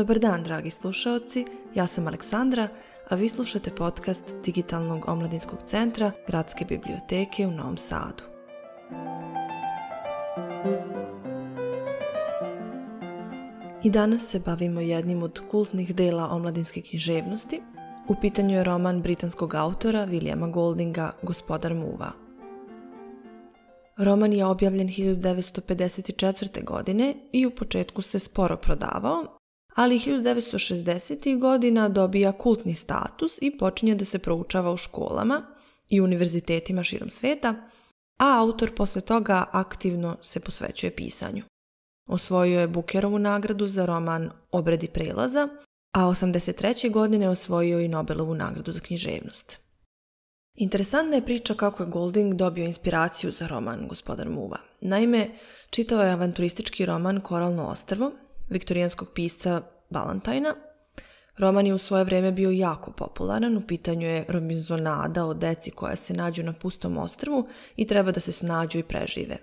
Dobar dan, dragi slušaoci. Ja sam Aleksandra, a vi slušate podcast Digitalnog omladinskog centra Gradske biblioteke u Novom Sadu. I danas se bavimo jednim od kultnih dela omladinske književnosti. U pitanju je roman britanskog autora Williama Goldinga Gospodar muva. Roman je objavljen 1954. godine i u početku se sporo prodavao, ali 1960. godina dobija kultni status i počinje da se proučava u školama i univerzitetima širom sveta, a autor posle toga aktivno se posvećuje pisanju. Osvojio je Bukerovu nagradu za roman Obredi prelaza, a 83. godine osvojio i Nobelovu nagradu za književnost. Interesantna je priča kako je Golding dobio inspiraciju za roman Gospodar Muva. Naime, čitao je avanturistički roman Koralno ostrvo, viktorijanskog pisca Balantajna. Roman je u svoje vrijeme bio jako popularan, u pitanju je Robinsonada o deci koja se nađu na pustom ostrvu i treba da se snađu i prežive.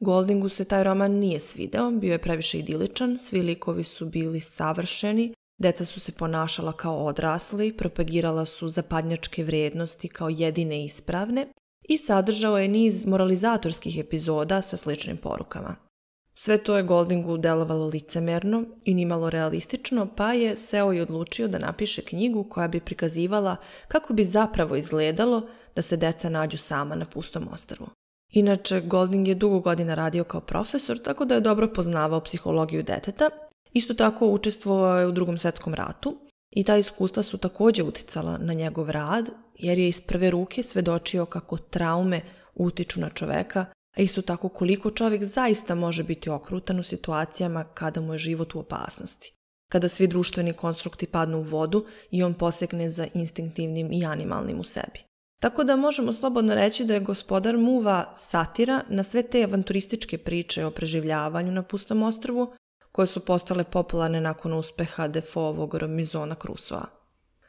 Goldingu se taj roman nije svideo, bio je previše idiličan, svi likovi su bili savršeni, deca su se ponašala kao odrasli, propagirala su zapadnjačke vrijednosti kao jedine ispravne i sadržao je niz moralizatorskih epizoda sa sličnim porukama. Sve to je Goldingu delovalo licemerno i nimalo realistično, pa je seo i odlučio da napiše knjigu koja bi prikazivala kako bi zapravo izgledalo da se deca nađu sama na pustom ostrvu. Inače, Golding je dugo godina radio kao profesor, tako da je dobro poznavao psihologiju deteta. Isto tako učestvovao je u drugom svjetskom ratu i ta iskustva su također uticala na njegov rad, jer je iz prve ruke svedočio kako traume utiču na čoveka a isto tako koliko čovjek zaista može biti okrutan u situacijama kada mu je život u opasnosti. Kada svi društveni konstrukti padnu u vodu i on posegne za instinktivnim i animalnim u sebi. Tako da možemo slobodno reći da je gospodar Muva satira na sve te avanturističke priče o preživljavanju na pustom ostrvu, koje su postale popularne nakon uspeha Defoovog Robinzona Crusoa.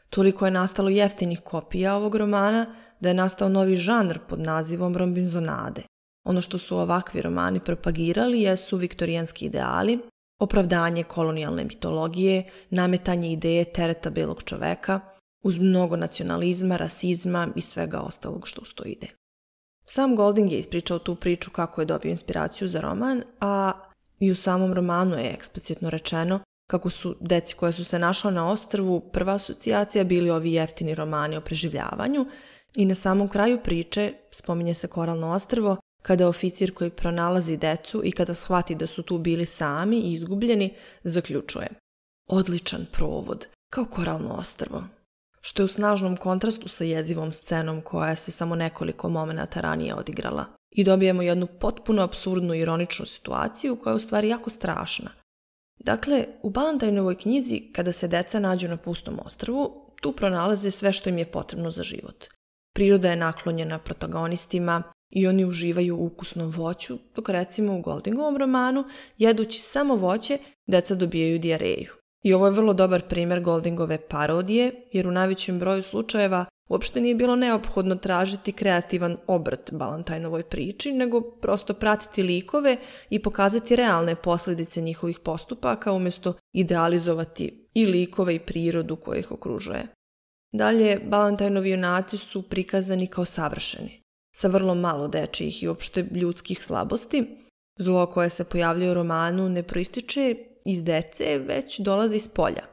Toliko je nastalo jeftinih kopija ovog romana da je nastao novi žanr pod nazivom Robinzonade. Ono što su ovakvi romani propagirali jesu viktorijanski ideali, opravdanje kolonijalne mitologije, nametanje ideje tereta belog čoveka, uz mnogo nacionalizma, rasizma i svega ostalog što uz ide. Sam Golding je ispričao tu priču kako je dobio inspiraciju za roman, a i u samom romanu je eksplicitno rečeno kako su deci koje su se našla na ostrvu prva asocijacija bili ovi jeftini romani o preživljavanju i na samom kraju priče spominje se koralno ostrvo kada oficir koji pronalazi decu i kada shvati da su tu bili sami i izgubljeni, zaključuje. Odličan provod, kao koralno ostrvo. Što je u snažnom kontrastu sa jezivom scenom koja se samo nekoliko momenata ranije odigrala. I dobijemo jednu potpuno absurdnu ironičnu situaciju koja je u stvari jako strašna. Dakle, u Balantajnovoj knjizi, kada se deca nađu na pustom ostrvu, tu pronalaze sve što im je potrebno za život. Priroda je naklonjena protagonistima, i oni uživaju u ukusnom voću, dok recimo u Goldingovom romanu, jedući samo voće, deca dobijaju dijareju. I ovo je vrlo dobar primjer Goldingove parodije, jer u najvećem broju slučajeva uopšte nije bilo neophodno tražiti kreativan obrt Balantajnovoj priči, nego prosto pratiti likove i pokazati realne posljedice njihovih postupaka umjesto idealizovati i likove i prirodu koja ih okružuje. Dalje, Balantajnovi junaci su prikazani kao savršeni sa vrlo malo dečijih i uopšte ljudskih slabosti. Zlo koje se pojavljuje u romanu ne proističe iz dece, već dolazi iz polja.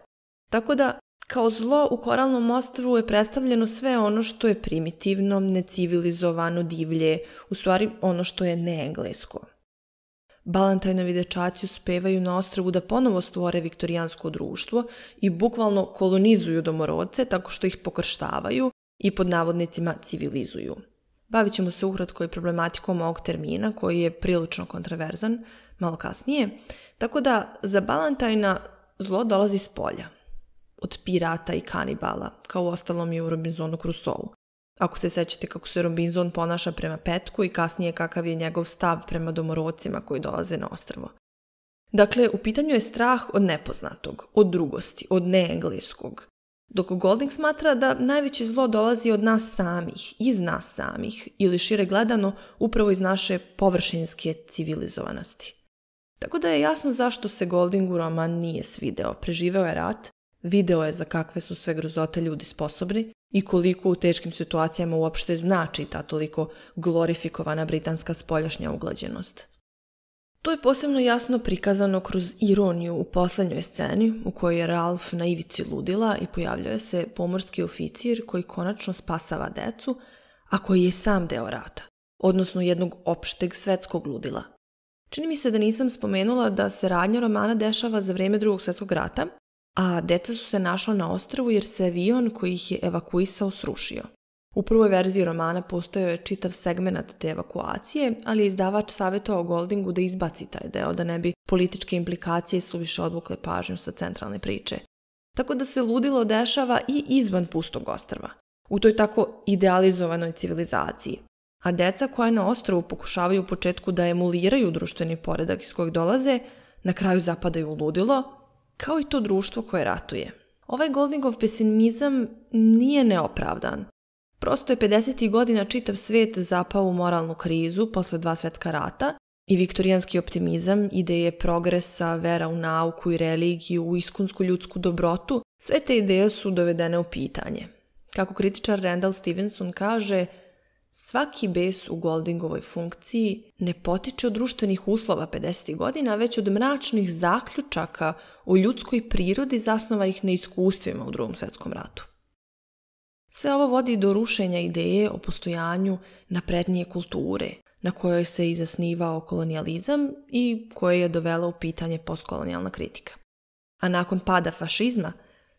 Tako da, kao zlo u koralnom ostrvu je predstavljeno sve ono što je primitivno, necivilizovano, divlje, u stvari ono što je neenglesko. Balantajnovi dečaci uspevaju na ostrovu da ponovo stvore viktorijansko društvo i bukvalno kolonizuju domorodce tako što ih pokrštavaju i pod navodnicima civilizuju. Bavit ćemo se ukratko i problematikom ovog termina koji je prilično kontroverzan malo kasnije. Tako da za Balantajna zlo dolazi s polja. Od pirata i kanibala, kao ostalom i u Robinsonu Crusoe. Ako se sećate kako se Robinson ponaša prema Petku i kasnije kakav je njegov stav prema domorodcima koji dolaze na ostrvo. Dakle, u pitanju je strah od nepoznatog, od drugosti, od neengleskog, dok Golding smatra da najveće zlo dolazi od nas samih, iz nas samih ili šire gledano upravo iz naše površinske civilizovanosti. Tako da je jasno zašto se Goldingu roman nije svideo. Preživeo je rat, video je za kakve su sve grozote ljudi sposobni i koliko u teškim situacijama uopšte znači ta toliko glorifikovana britanska spoljašnja uglađenost. To je posebno jasno prikazano kroz ironiju u posljednjoj sceni u kojoj je Ralph na ivici ludila i pojavljuje se pomorski oficir koji konačno spasava decu, a koji je sam deo rata, odnosno jednog opšteg svetskog ludila. Čini mi se da nisam spomenula da se radnja romana dešava za vrijeme drugog svjetskog rata, a deca su se našla na ostrvu jer se avion koji ih je evakuisao srušio. U prvoj verziji romana postojao je čitav segment te evakuacije, ali je izdavač savjetovao Goldingu da izbaci taj deo, da ne bi političke implikacije suviše odvukle pažnju sa centralne priče. Tako da se ludilo dešava i izvan pustog ostrva, u toj tako idealizovanoj civilizaciji. A deca koja na ostrovu pokušavaju u početku da emuliraju društveni poredak iz kojeg dolaze, na kraju zapadaju u ludilo, kao i to društvo koje ratuje. Ovaj Goldingov pesimizam nije neopravdan. Prosto je 50. godina čitav svijet zapao u moralnu krizu posle dva svjetska rata i viktorijanski optimizam, ideje progresa, vera u nauku i religiju, u iskunsku ljudsku dobrotu, sve te ideje su dovedene u pitanje. Kako kritičar Randall Stevenson kaže, svaki bes u Goldingovoj funkciji ne potiče od društvenih uslova 50. godina, već od mračnih zaključaka o ljudskoj prirodi zasnovanih na iskustvima u drugom svjetskom ratu. Sve ovo vodi do rušenja ideje o postojanju naprednije kulture, na kojoj se i zasnivao kolonijalizam i koje je dovelo u pitanje postkolonijalna kritika. A nakon pada fašizma,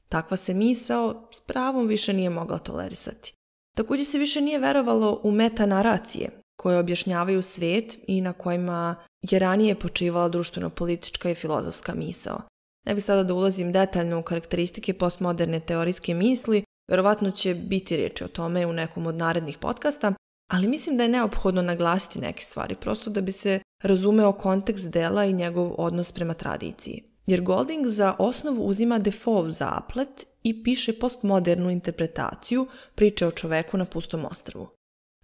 takva se misao s pravom više nije mogla tolerisati. Također se više nije verovalo u metanaracije koje objašnjavaju svijet i na kojima je ranije počivala društveno-politička i filozofska misao. Ne bih sada da ulazim detaljno u karakteristike postmoderne teorijske misli, Verovatno će biti riječi o tome u nekom od narednih podcasta, ali mislim da je neophodno naglasiti neke stvari, prosto da bi se razumeo kontekst dela i njegov odnos prema tradiciji. Jer Golding za osnovu uzima Defoe zaplet i piše postmodernu interpretaciju priče o čoveku na pustom ostrvu.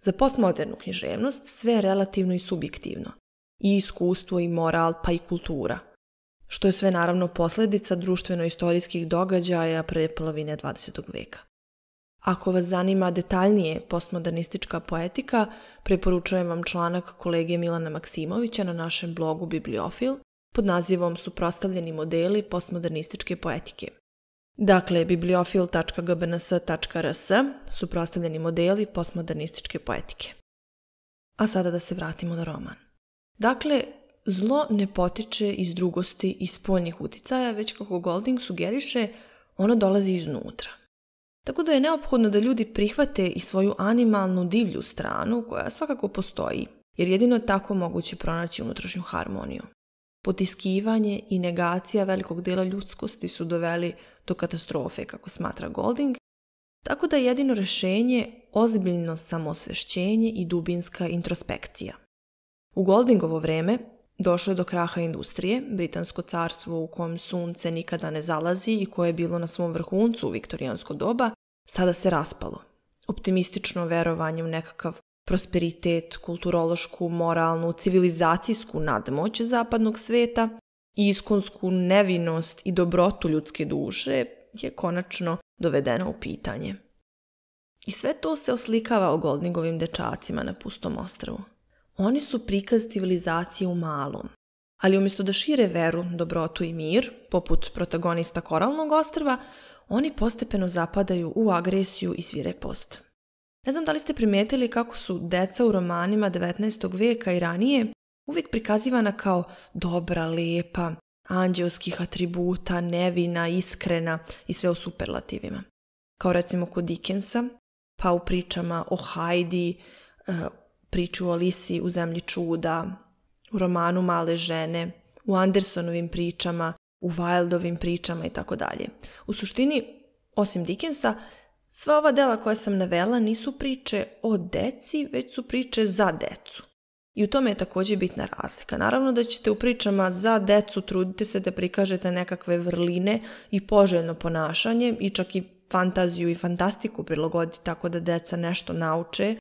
Za postmodernu književnost sve je relativno i subjektivno. I iskustvo, i moral, pa i kultura. Što je sve naravno posljedica društveno-istorijskih događaja prve polovine 20. veka. Ako vas zanima detaljnije postmodernistička poetika, preporučujem vam članak kolege Milana Maksimovića na našem blogu Bibliofil pod nazivom Suprostavljeni modeli postmodernističke poetike. Dakle, bibliofil.gbns.rs Suprostavljeni modeli postmodernističke poetike. A sada da se vratimo na roman. Dakle, zlo ne potiče iz drugosti i spoljnih uticaja, već kako Golding sugeriše, ono dolazi iznutra. Tako da je neophodno da ljudi prihvate i svoju animalnu divlju stranu koja svakako postoji, jer jedino je tako moguće pronaći unutrašnju harmoniju. Potiskivanje i negacija velikog dela ljudskosti su doveli do katastrofe, kako smatra Golding, tako da je jedino rješenje ozbiljno samosvešćenje i dubinska introspekcija. U Goldingovo vreme došlo je do kraha industrije, Britansko carstvo u kojem sunce nikada ne zalazi i koje je bilo na svom vrhuncu u viktorijansko doba, sada se raspalo. Optimistično verovanje u nekakav prosperitet, kulturološku, moralnu, civilizacijsku nadmoć zapadnog sveta i iskonsku nevinost i dobrotu ljudske duše je konačno dovedeno u pitanje. I sve to se oslikava o Goldningovim dečacima na pustom ostrvu. Oni su prikaz civilizacije u malom, ali umjesto da šire veru, dobrotu i mir, poput protagonista koralnog ostrva, oni postepeno zapadaju u agresiju i svirepost. Ne znam da li ste primetili kako su deca u romanima 19. veka i ranije uvijek prikazivana kao dobra, lijepa, anđelskih atributa, nevina, iskrena i sve u superlativima. Kao recimo kod Dickensa, pa u pričama o Heidi, e, priču o Lisi u zemlji čuda, u romanu Male žene, u Andersonovim pričama, u Wildovim pričama i tako dalje. U suštini, osim Dickensa, sva ova dela koja sam navela nisu priče o deci, već su priče za decu. I u tome je također bitna razlika. Naravno da ćete u pričama za decu trudite se da prikažete nekakve vrline i poželjno ponašanje i čak i fantaziju i fantastiku prilagoditi tako da deca nešto nauče,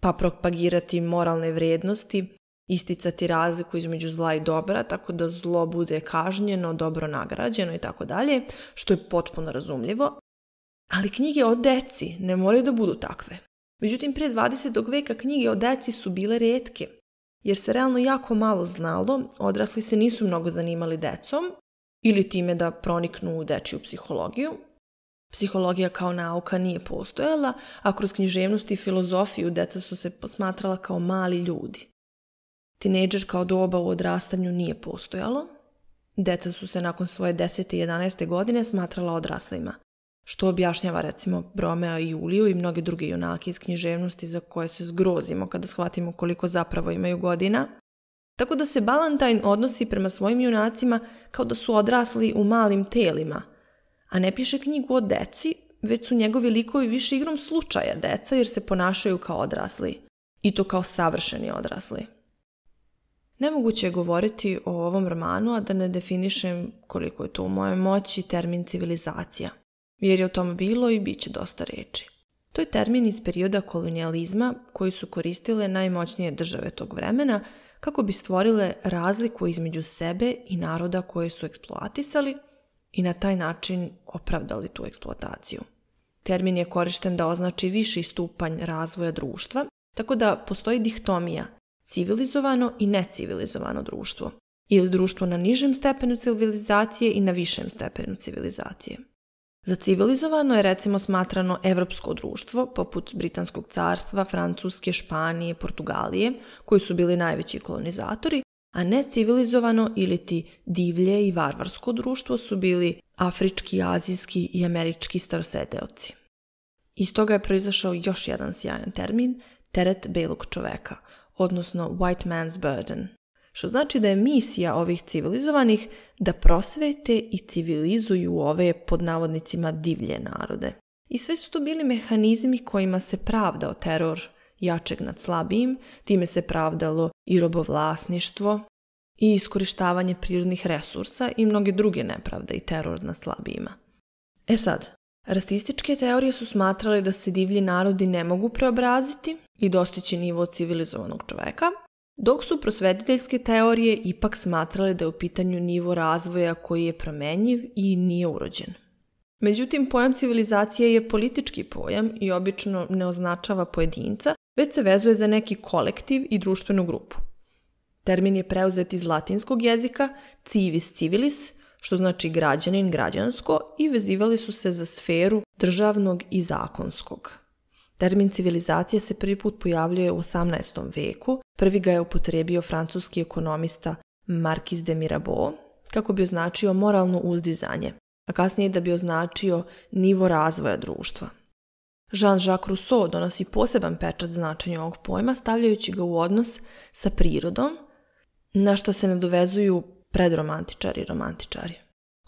pa propagirati moralne vrijednosti, isticati razliku između zla i dobra, tako da zlo bude kažnjeno, dobro nagrađeno i tako dalje, što je potpuno razumljivo. Ali knjige o deci ne moraju da budu takve. Međutim, prije 20. veka knjige o deci su bile rijetke, jer se realno jako malo znalo, odrasli se nisu mnogo zanimali decom ili time da proniknu u dečiju psihologiju. Psihologija kao nauka nije postojala, a kroz književnost i filozofiju deca su se posmatrala kao mali ljudi. Tinejdžer kao doba u odrastanju nije postojalo. Deca su se nakon svoje 10. i 11. godine smatrala odraslima, što objašnjava recimo Bromea i Juliju i mnoge druge junake iz književnosti za koje se zgrozimo kada shvatimo koliko zapravo imaju godina. Tako da se Ballantyne odnosi prema svojim junacima kao da su odrasli u malim telima, a ne piše knjigu o deci, već su njegovi likovi više igrom slučaja deca jer se ponašaju kao odrasli. I to kao savršeni odrasli. Nemoguće je govoriti o ovom romanu, a da ne definišem koliko je to u mojoj moći termin civilizacija, jer je o tome bilo i bit će dosta reči. To je termin iz perioda kolonijalizma koji su koristile najmoćnije države tog vremena kako bi stvorile razliku između sebe i naroda koje su eksploatisali i na taj način opravdali tu eksploataciju. Termin je korišten da označi viši stupanj razvoja društva, tako da postoji dihtomija civilizovano i necivilizovano društvo ili društvo na nižem stepenu civilizacije i na višem stepenu civilizacije. Za civilizovano je recimo smatrano evropsko društvo, poput Britanskog carstva, Francuske, Španije, Portugalije, koji su bili najveći kolonizatori, a necivilizovano ili ti divlje i varvarsko društvo su bili afrički, azijski i američki starosedeoci. Iz toga je proizašao još jedan sjajan termin, teret belog čoveka, odnosno white man's burden, što znači da je misija ovih civilizovanih da prosvete i civilizuju ove pod navodnicima divlje narode. I sve su to bili mehanizmi kojima se pravdao teror jačeg nad slabijim, time se pravdalo i robovlasništvo i iskorištavanje prirodnih resursa i mnoge druge nepravde i teror nad slabijima. E sad, Rasističke teorije su smatrale da se divlji narodi ne mogu preobraziti i dostići nivo civilizovanog čoveka, dok su prosvetiteljske teorije ipak smatrale da je u pitanju nivo razvoja koji je promenjiv i nije urođen. Međutim, pojam civilizacije je politički pojam i obično ne označava pojedinca, već se vezuje za neki kolektiv i društvenu grupu. Termin je preuzet iz latinskog jezika civis civilis, što znači građanin, građansko i vezivali su se za sferu državnog i zakonskog. Termin civilizacije se prvi put pojavljuje u 18. veku, prvi ga je upotrijebio francuski ekonomista Marquis de Mirabeau, kako bi označio moralno uzdizanje, a kasnije da bi označio nivo razvoja društva. Jean-Jacques Rousseau donosi poseban pečat značenja ovog pojma, stavljajući ga u odnos sa prirodom, na što se nadovezuju predromantičari i romantičari.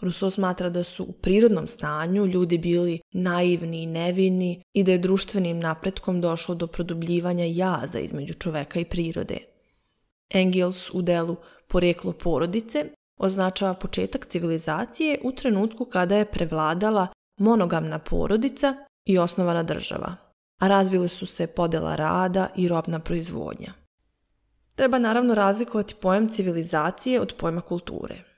Rousseau smatra da su u prirodnom stanju ljudi bili naivni i nevini i da je društvenim napretkom došlo do produbljivanja jaza između čoveka i prirode. Engels u delu Poreklo porodice označava početak civilizacije u trenutku kada je prevladala monogamna porodica i osnovana država, a razvile su se podela rada i robna proizvodnja. Treba naravno razlikovati pojam civilizacije od pojma kulture.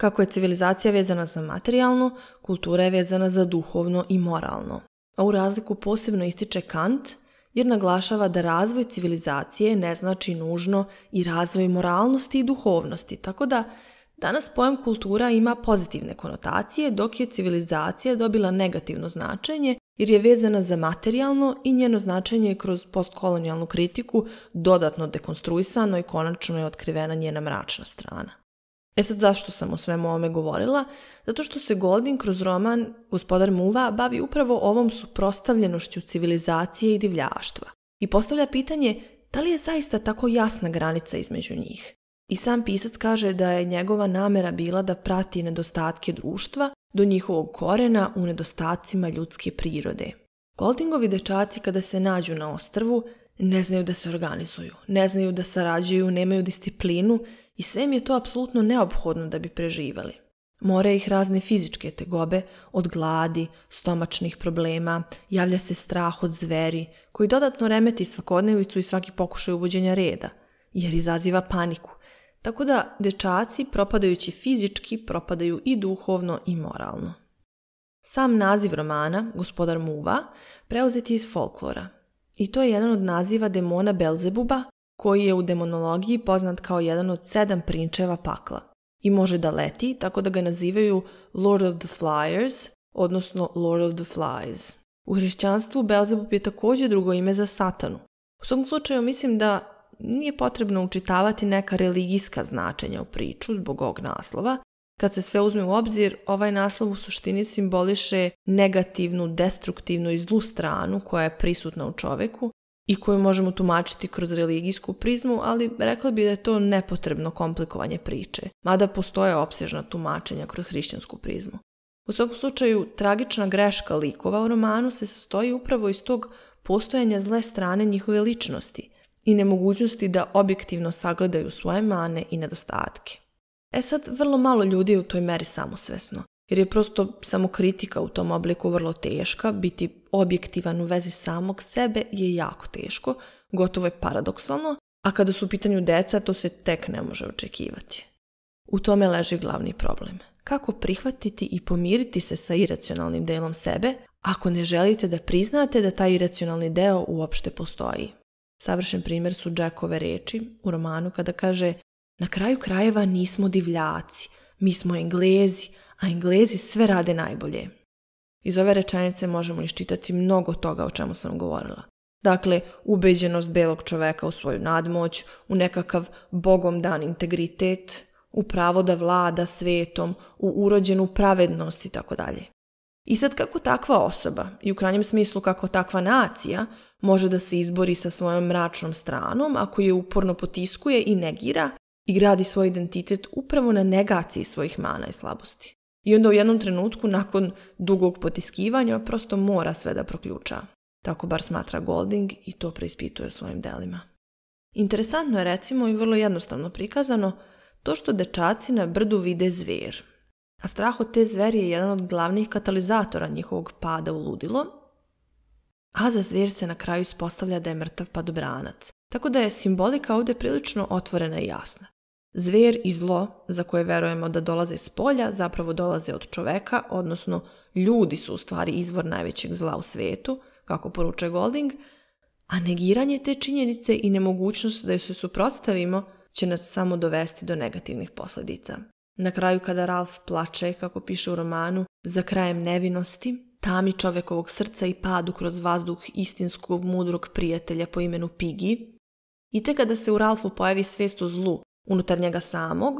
Kako je civilizacija vezana za materijalno, kultura je vezana za duhovno i moralno. A u razliku posebno ističe Kant jer naglašava da razvoj civilizacije ne znači nužno i razvoj moralnosti i duhovnosti, tako da danas pojam kultura ima pozitivne konotacije dok je civilizacija dobila negativno značenje jer je vezana za materijalno i njeno značenje je kroz postkolonijalnu kritiku dodatno dekonstruisano i konačno je otkrivena njena mračna strana. E sad zašto sam o svemu ovome govorila? Zato što se Golding kroz roman Gospodar Muva bavi upravo ovom suprostavljenošću civilizacije i divljaštva i postavlja pitanje da li je zaista tako jasna granica između njih. I sam pisac kaže da je njegova namera bila da prati nedostatke društva do njihovog korena u nedostacima ljudske prirode. Goldingovi dečaci kada se nađu na ostrvu ne znaju da se organizuju, ne znaju da sarađuju, nemaju disciplinu i sve im je to apsolutno neophodno da bi preživali. More ih razne fizičke tegobe, od gladi, stomačnih problema, javlja se strah od zveri, koji dodatno remeti svakodnevicu i svaki pokušaj uvođenja reda. jer izaziva paniku. Tako da dečaci, propadajući fizički, propadaju i duhovno i moralno. Sam naziv romana, Gospodar Muva, preuzet je iz folklora. I to je jedan od naziva demona Belzebuba, koji je u demonologiji poznat kao jedan od sedam prinčeva pakla. I može da leti, tako da ga nazivaju Lord of the Flyers, odnosno Lord of the Flies. U hrišćanstvu Belzebub je također drugo ime za satanu. U svom slučaju mislim da nije potrebno učitavati neka religijska značenja u priču zbog ovog naslova. Kad se sve uzme u obzir, ovaj naslov u suštini simboliše negativnu, destruktivnu i zlu stranu koja je prisutna u čoveku i koju možemo tumačiti kroz religijsku prizmu, ali rekla bi da je to nepotrebno komplikovanje priče, mada postoje opsežna tumačenja kroz hrišćansku prizmu. U svakom slučaju, tragična greška likova u romanu se sastoji upravo iz tog postojanja zle strane njihove ličnosti i nemogućnosti da objektivno sagledaju svoje mane i nedostatke. E sad, vrlo malo ljudi je u toj meri samosvesno, jer je prosto samo kritika u tom obliku vrlo teška, biti objektivan u vezi samog sebe je jako teško, gotovo je paradoksalno, a kada su u pitanju deca to se tek ne može očekivati. U tome leži glavni problem. Kako prihvatiti i pomiriti se sa iracionalnim delom sebe ako ne želite da priznate da taj iracionalni deo uopšte postoji? Savršen primjer su Jackove reči u romanu kada kaže na kraju krajeva nismo divljaci, mi smo englezi, a englezi sve rade najbolje. Iz ove rečenice možemo iščitati mnogo toga o čemu sam govorila. Dakle, ubeđenost belog čoveka u svoju nadmoć, u nekakav bogom dan integritet, u pravo da vlada svetom, u urođenu pravednost i tako dalje. I sad kako takva osoba, i u krajnjem smislu kako takva nacija, može da se izbori sa svojom mračnom stranom ako je uporno potiskuje i negira i gradi svoj identitet upravo na negaciji svojih mana i slabosti. I onda u jednom trenutku, nakon dugog potiskivanja, prosto mora sve da proključa. Tako bar smatra Golding i to preispituje u svojim delima. Interesantno je recimo i vrlo jednostavno prikazano to što dečaci na brdu vide zver. A strah od te zveri je jedan od glavnih katalizatora njihovog pada u ludilo, a za zver se na kraju ispostavlja da je mrtav padobranac. Tako da je simbolika ovdje prilično otvorena i jasna. Zver i zlo, za koje verujemo da dolaze s polja, zapravo dolaze od čoveka, odnosno ljudi su u stvari izvor najvećeg zla u svijetu, kako poručuje Golding, a negiranje te činjenice i nemogućnost da joj se suprotstavimo će nas samo dovesti do negativnih posljedica. Na kraju kada Ralph plače, kako piše u romanu, za krajem nevinosti, tami čovekovog srca i padu kroz vazduh istinskog mudrog prijatelja po imenu Pigi, i te kada se u Ralfu pojavi svijest o zlu unutar njega samog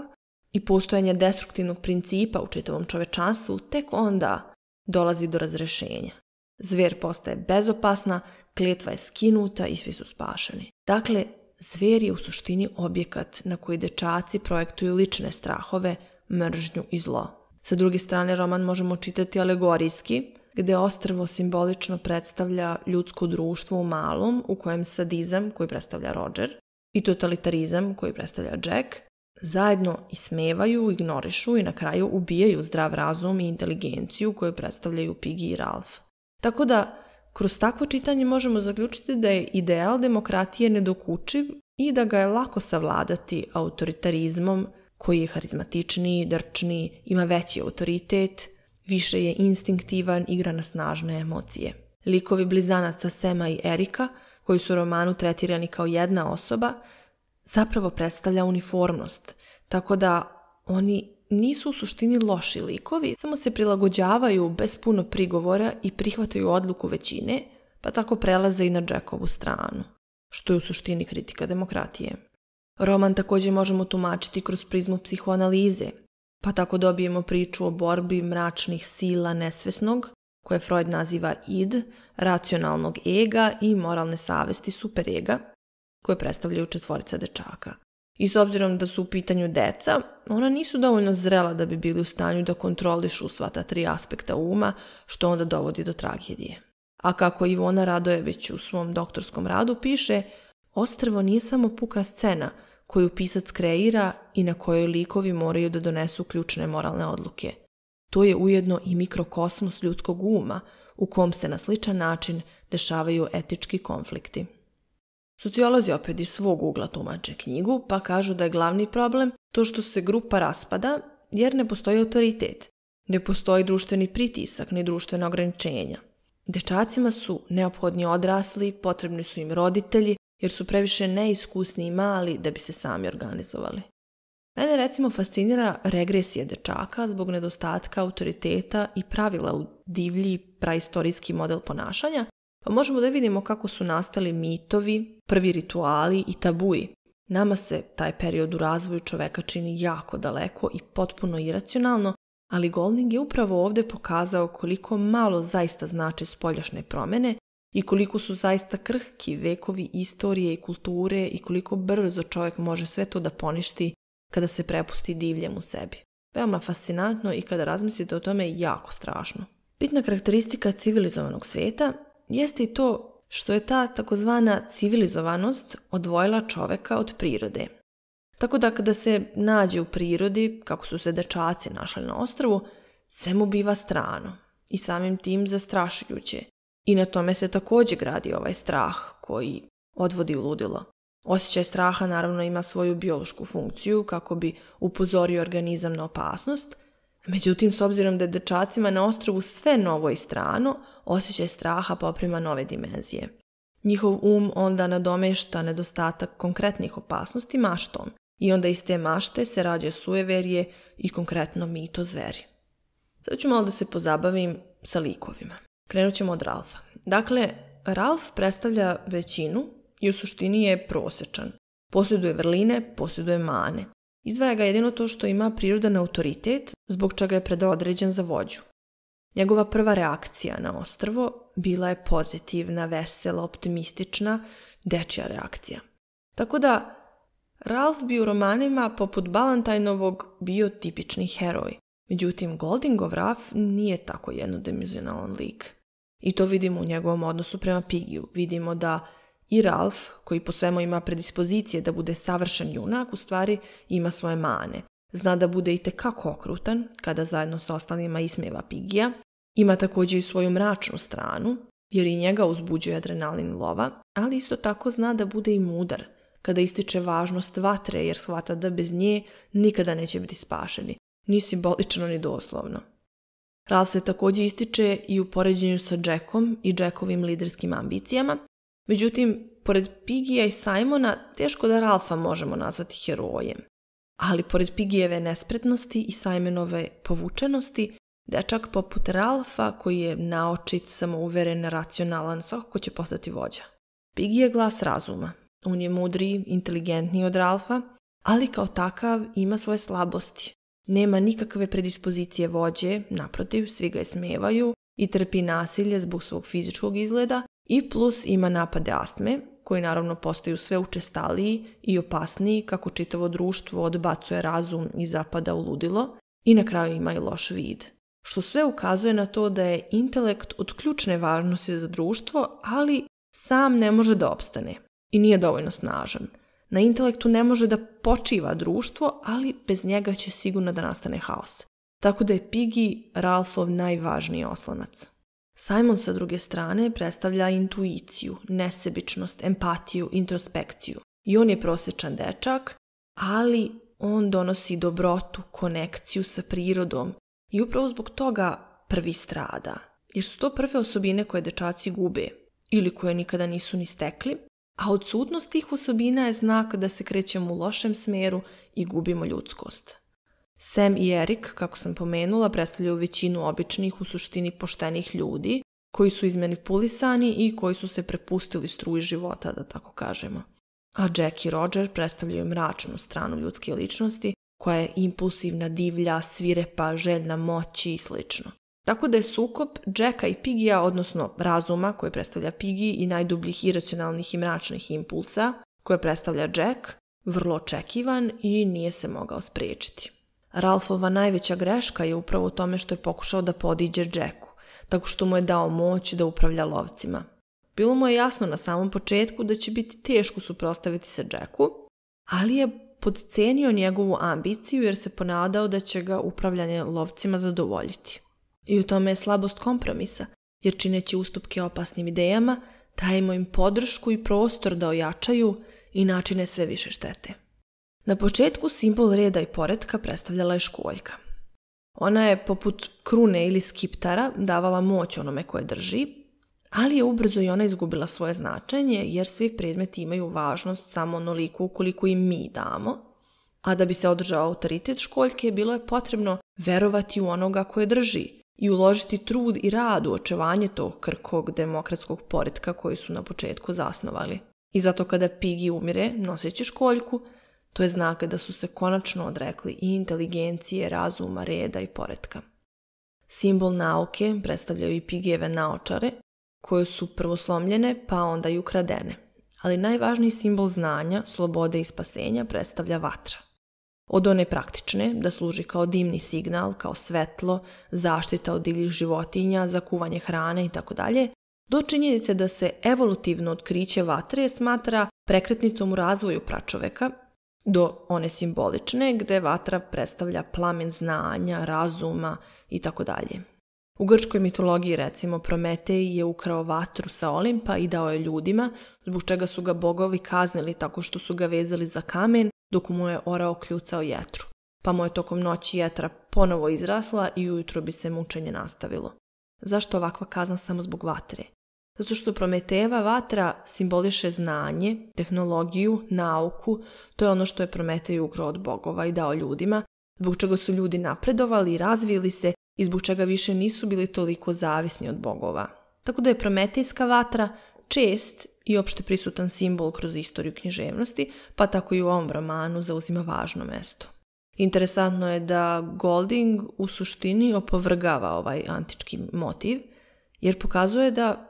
i postojanje destruktivnog principa u čitavom čovečanstvu, tek onda dolazi do razrešenja. Zver postaje bezopasna, kletva je skinuta i svi su spašeni. Dakle, zver je u suštini objekat na koji dečaci projektuju lične strahove, mržnju i zlo. Sa druge strane, roman možemo čitati alegorijski, gdje ostrvo simbolično predstavlja ljudsko društvo u malom, u kojem sadizam, koji predstavlja Roger, i totalitarizam, koji predstavlja Jack, zajedno ismevaju, ignorišu i na kraju ubijaju zdrav razum i inteligenciju koju predstavljaju Piggy i Ralph. Tako da, kroz takvo čitanje možemo zaključiti da je ideal demokratije nedokučiv i da ga je lako savladati autoritarizmom koji je harizmatičniji, drčniji, ima veći autoritet, više je instinktivan, igra na snažne emocije. Likovi blizanaca Sema i Erika, koji su u romanu tretirani kao jedna osoba, zapravo predstavlja uniformnost, tako da oni nisu u suštini loši likovi, samo se prilagođavaju bez puno prigovora i prihvataju odluku većine, pa tako prelaze i na Jackovu stranu, što je u suštini kritika demokratije. Roman također možemo tumačiti kroz prizmu psihoanalize, pa tako dobijemo priču o borbi mračnih sila nesvesnog, koje Freud naziva id, racionalnog ega i moralne savesti superega, koje predstavljaju četvorica dečaka. I s obzirom da su u pitanju deca, ona nisu dovoljno zrela da bi bili u stanju da kontrolišu sva ta tri aspekta uma, što onda dovodi do tragedije. A kako Ivona Radojević u svom doktorskom radu piše, ostrvo nije samo puka scena koju pisac kreira i na kojoj likovi moraju da donesu ključne moralne odluke. To je ujedno i mikrokosmos ljudskog uma u kom se na sličan način dešavaju etički konflikti. Sociolozi opet iz svog ugla tumače knjigu, pa kažu da je glavni problem to što se grupa raspada jer ne postoji autoritet. Ne postoji društveni pritisak ni društvena ograničenja. Dečacima su neophodni odrasli, potrebni su im roditelji, jer su previše neiskusni i mali da bi se sami organizovali. Mene recimo fascinira regresija dečaka zbog nedostatka autoriteta i pravila u divlji praistorijski model ponašanja, pa možemo da vidimo kako su nastali mitovi, prvi rituali i tabuji. Nama se taj period u razvoju čoveka čini jako daleko i potpuno iracionalno, ali Golding je upravo ovdje pokazao koliko malo zaista znači spoljašnje promjene i koliko su zaista krhki vekovi istorije i kulture i koliko brzo čovjek može sve to da poništi kada se prepusti divljem u sebi. Veoma fascinantno i kada razmislite o tome jako strašno. Bitna karakteristika civilizovanog svijeta jeste i to što je ta takozvana civilizovanost odvojila čoveka od prirode. Tako da kada se nađe u prirodi, kako su se dečaci našli na ostrvu, sve mu biva strano i samim tim zastrašujuće. I na tome se također gradi ovaj strah koji odvodi u ludilo. Osjećaj straha naravno ima svoju biološku funkciju kako bi upozorio organizam na opasnost, međutim s obzirom da je dečacima na ostrovu sve novo i strano, osjećaj straha poprima nove dimenzije. Njihov um onda nadomešta nedostatak konkretnih opasnosti maštom i onda iz te mašte se rađa sujeverje i konkretno mito zveri. Sad ću malo da se pozabavim sa likovima. Krenut ćemo od Ralfa. Dakle, Ralf predstavlja većinu i u suštini je prosječan. Posjeduje vrline, posjeduje mane. Izdvaja ga jedino to što ima prirodan autoritet, zbog čega je predodređen za vođu. Njegova prva reakcija na ostrvo bila je pozitivna, vesela, optimistična, dečja reakcija. Tako da Ralph bi u romanima poput Balantajnovog bio tipični heroj. Međutim, Goldingov Ralph nije tako jednodimenzionalan lik. I to vidimo u njegovom odnosu prema Pigiju. Vidimo da i Ralph, koji po svemu ima predispozicije da bude savršen junak, u stvari ima svoje mane. Zna da bude i tekako okrutan kada zajedno sa ostalima ismijeva Pigija. Ima također i svoju mračnu stranu, jer i njega uzbuđuje adrenalin lova, ali isto tako zna da bude i mudar, kada ističe važnost vatre jer shvata da bez nje nikada neće biti spašeni, ni simbolično ni doslovno. Ralph se također ističe i u poređenju sa Jackom i Jackovim liderskim ambicijama, međutim, pored Pigija i Simona, teško da Ralfa možemo nazvati herojem. Ali pored Pigijeve nespretnosti i Simonove povučenosti, dečak poput Ralfa, koji je naočit, samouveren, racionalan, svakako će postati vođa. Pigi je glas razuma, on je mudriji, inteligentniji od Ralfa, ali kao takav ima svoje slabosti. Nema nikakve predispozicije vođe, naprotiv, svi ga smevaju i trpi nasilje zbog svog fizičkog izgleda i plus ima napade astme, koji naravno postaju sve učestaliji i opasniji kako čitavo društvo odbacuje razum i zapada u ludilo i na kraju ima i loš vid. Što sve ukazuje na to da je intelekt od ključne važnosti za društvo, ali sam ne može da opstane i nije dovoljno snažan. Na intelektu ne može da počiva društvo, ali bez njega će sigurno da nastane haos. Tako da je Pigi Ralfov najvažniji oslonac. Simon sa druge strane predstavlja intuiciju, nesebičnost, empatiju, introspekciju. I on je prosječan dečak, ali on donosi dobrotu, konekciju sa prirodom i upravo zbog toga prvi strada. Jer su to prve osobine koje dečaci gube ili koje nikada nisu ni stekli, a odsutnost tih osobina je znak da se krećemo u lošem smjeru i gubimo ljudskost. Sam i Erik, kako sam pomenula, predstavljaju većinu običnih, u suštini poštenih ljudi, koji su izmanipulisani i koji su se prepustili struji života, da tako kažemo. A Jack i Roger predstavljaju mračnu stranu ljudske ličnosti, koja je impulsivna, divlja, svirepa, željna moći i slično. Tako da je sukob Jacka i Pigija, odnosno razuma koje predstavlja Pigi i najdubljih iracionalnih i mračnih impulsa koje predstavlja Jack, vrlo očekivan i nije se mogao spriječiti. Ralfova najveća greška je upravo u tome što je pokušao da podiđe Jacku, tako što mu je dao moć da upravlja lovcima. Bilo mu je jasno na samom početku da će biti teško suprostaviti se Jacku, ali je podcenio njegovu ambiciju jer se ponadao da će ga upravljanje lovcima zadovoljiti. I u tome je slabost kompromisa, jer čineći ustupke opasnim idejama, dajemo im podršku i prostor da ojačaju i načine sve više štete. Na početku simbol reda i poretka predstavljala je školjka. Ona je poput krune ili skiptara davala moć onome koje drži, ali je ubrzo i ona izgubila svoje značenje jer svi predmeti imaju važnost samo onoliko ukoliko im mi damo, a da bi se održao autoritet školjke bilo je potrebno verovati u onoga koje drži i uložiti trud i rad u očevanje tog krkog demokratskog poretka koji su na početku zasnovali. I zato kada Pigi umire noseći školjku, to je znak da su se konačno odrekli i inteligencije, razuma, reda i poretka. Simbol nauke predstavljaju i Pigijeve naočare, koje su prvo slomljene pa onda i ukradene. Ali najvažniji simbol znanja, slobode i spasenja predstavlja vatra. Od one praktične, da služi kao dimni signal, kao svetlo, zaštita od divljih životinja, zakuvanje hrane itd., do činjenice da se evolutivno otkriće vatre smatra prekretnicom u razvoju pračoveka, do one simbolične gde vatra predstavlja plamen znanja, razuma i tako dalje. U grčkoj mitologiji recimo Prometej je ukrao vatru sa Olimpa i dao je ljudima, zbog čega su ga bogovi kaznili tako što su ga vezali za kamen dok mu je orao kljucao jetru. Pa mu je tokom noći jetra ponovo izrasla i ujutro bi se mučenje nastavilo. Zašto ovakva kazna samo zbog vatre? Zato što Prometejeva vatra simboliše znanje, tehnologiju, nauku, to je ono što je Prometej ukrao od bogova i dao ljudima, zbog čega su ljudi napredovali i razvili se i zbog čega više nisu bili toliko zavisni od bogova. Tako da je Prometejska vatra čest i opšte prisutan simbol kroz istoriju književnosti, pa tako i u ovom romanu zauzima važno mesto. Interesantno je da Golding u suštini opovrgava ovaj antički motiv, jer pokazuje da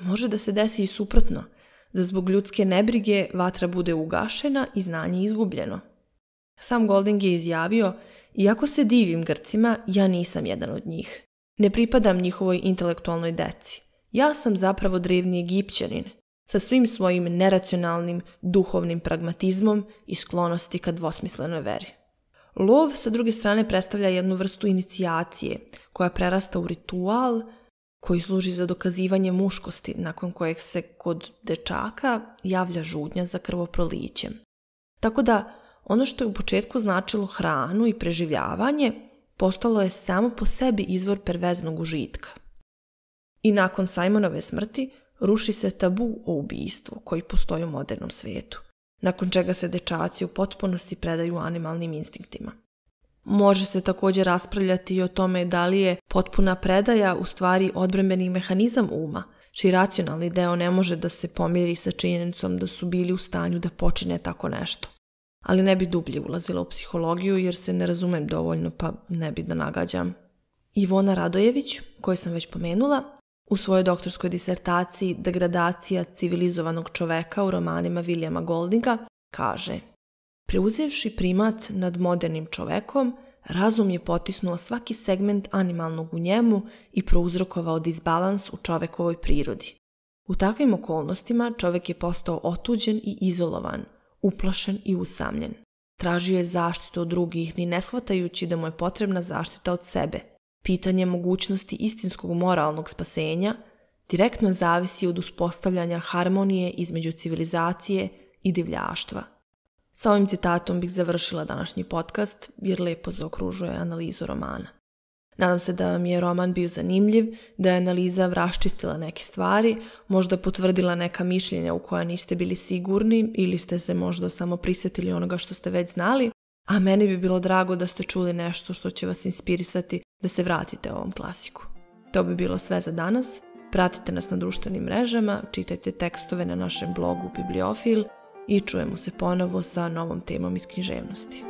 može da se desi i suprotno, da zbog ljudske nebrige vatra bude ugašena i znanje izgubljeno. Sam Golding je izjavio, iako se divim Grcima, ja nisam jedan od njih. Ne pripadam njihovoj intelektualnoj deci. Ja sam zapravo drevni egipćanin, sa svim svojim neracionalnim duhovnim pragmatizmom i sklonosti ka dvosmislenoj veri. Lov sa druge strane predstavlja jednu vrstu inicijacije koja prerasta u ritual koji služi za dokazivanje muškosti nakon kojeg se kod dečaka javlja žudnja za krvoprolićem. Tako da ono što je u početku značilo hranu i preživljavanje postalo je samo po sebi izvor perveznog užitka. I nakon Simonove smrti ruši se tabu o ubijstvu koji postoji u modernom svijetu, nakon čega se dečaci u potpunosti predaju animalnim instinktima. Može se također raspravljati i o tome da li je potpuna predaja u stvari odbrambeni mehanizam uma, čiji racionalni deo ne može da se pomiri sa činjenicom da su bili u stanju da počine tako nešto. Ali ne bi dublje ulazila u psihologiju jer se ne razumem dovoljno pa ne bi da nagađam. Ivona Radojević, koju sam već pomenula, u svojoj doktorskoj disertaciji Degradacija civilizovanog čoveka u romanima Viljama Goldinga kaže Preuzevši primat nad modernim čovekom, razum je potisnuo svaki segment animalnog u njemu i prouzrokovao disbalans u čovekovoj prirodi. U takvim okolnostima čovek je postao otuđen i izolovan, uplašen i usamljen. Tražio je zaštitu od drugih, ni ne shvatajući da mu je potrebna zaštita od sebe. Pitanje mogućnosti istinskog moralnog spasenja direktno zavisi od uspostavljanja harmonije između civilizacije i divljaštva. Sa ovim citatom bih završila današnji podcast jer lepo zaokružuje analizu romana. Nadam se da vam je roman bio zanimljiv, da je analiza vraščistila neke stvari, možda potvrdila neka mišljenja u koja niste bili sigurni ili ste se možda samo prisjetili onoga što ste već znali, a meni bi bilo drago da ste čuli nešto što će vas inspirisati da se vratite ovom klasiku. To bi bilo sve za danas. Pratite nas na društvenim mrežama, čitajte tekstove na našem blogu Bibliofil – i čujemo se ponovo sa novom temom iz književnosti.